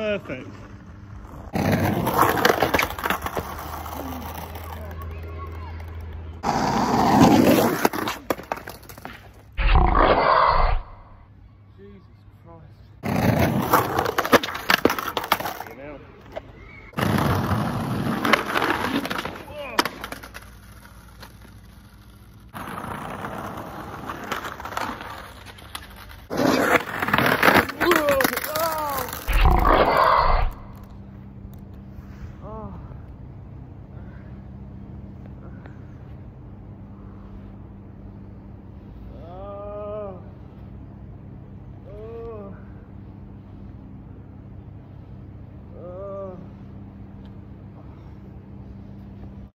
perfect.